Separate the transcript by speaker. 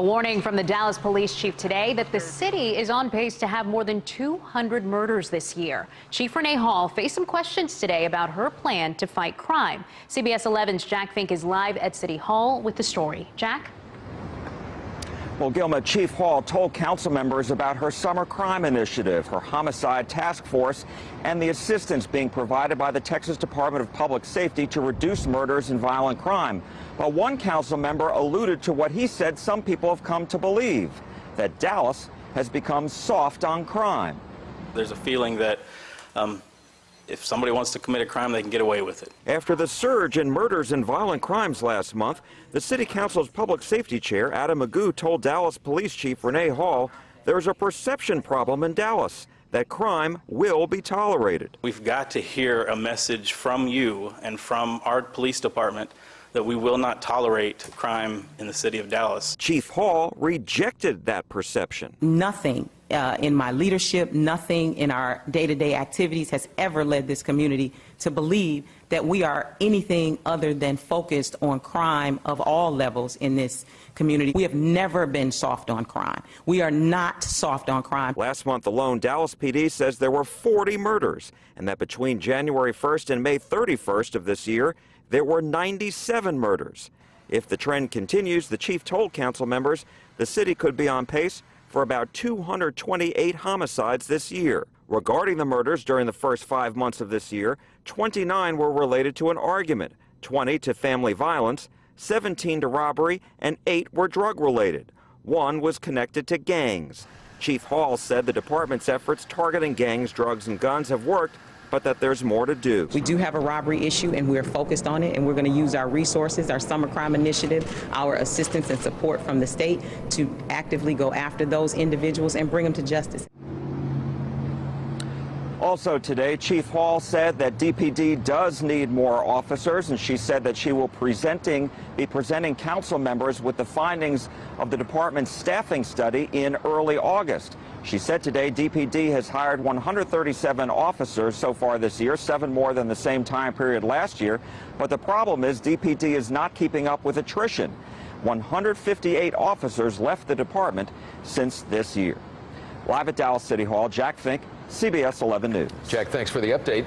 Speaker 1: A warning from the Dallas police chief today that the city is on pace to have more than 200 murders this year. Chief Renee Hall faced some questions today about her plan to fight crime. CBS 11's Jack Fink is live at City Hall with the story. Jack?
Speaker 2: Well, Gilma, Chief Hall told council members about her summer crime initiative, her homicide task force, and the assistance being provided by the Texas Department of Public Safety to reduce murders and violent crime. But one council member alluded to what he said some people have come to believe, that Dallas has become soft on crime.
Speaker 3: There's a feeling that um, if somebody wants to commit a crime, they can get away with it.
Speaker 2: After the surge in murders and violent crimes last month, the City Council's Public Safety Chair, Adam McGough, told Dallas Police Chief Renee Hall there's a perception problem in Dallas that crime will be tolerated.
Speaker 3: We've got to hear a message from you and from our police department that we will not tolerate crime in the city of Dallas.
Speaker 2: Chief Hall rejected that perception.
Speaker 4: Nothing uh, in my leadership, nothing in our day-to-day activities has ever led this community to believe that we are anything other than focused on crime of all levels in this community. We have never been soft on crime. We are not soft on crime.
Speaker 2: Last month alone, Dallas PD says there were 40 murders, and that between January 1st and May 31st of this year, there were 97 murders. If the trend continues, the chief told council members the city could be on pace for about 228 homicides this year. Regarding the murders during the first five months of this year, 29 were related to an argument, 20 to family violence, 17 to robbery, and 8 were drug related. One was connected to gangs. Chief Hall said the department's efforts targeting gangs, drugs, and guns have worked, but that there's more to do.
Speaker 4: We do have a robbery issue, and we're focused on it, and we're going to use our resources, our summer crime initiative, our assistance and support from the state to actively go after those individuals and bring them to justice.
Speaker 2: Also today, Chief Hall said that DPD does need more officers, and she said that she will presenting, be presenting council members with the findings of the department's staffing study in early August. She said today DPD has hired 137 officers so far this year, seven more than the same time period last year. But the problem is DPD is not keeping up with attrition. 158 officers left the department since this year. Live at Dallas City Hall, Jack Fink, CBS 11 News.
Speaker 5: Jack, thanks for the update.